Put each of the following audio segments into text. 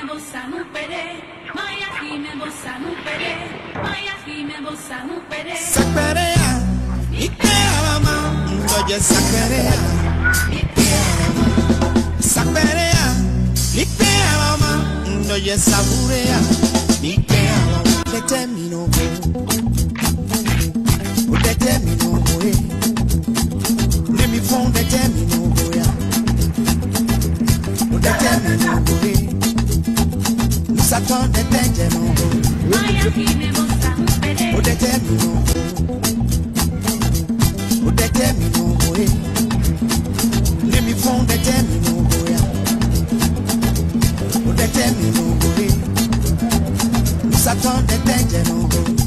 hime bossa no pere, maya hime bossa no pere, maya hime bossa no pere. Sakperea, Ikealama, Ndoje Sakperea, Ikealama. Sakperea, Ikealama, Ndoje Saburea, Ikealama. Determino go, determino go, eh. Let me phone determino go, yeah. Determino go, eh. Boy. Satan determino boy. maya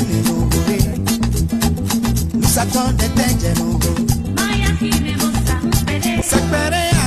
Boy. maya hime bossa no pere, Sakperea,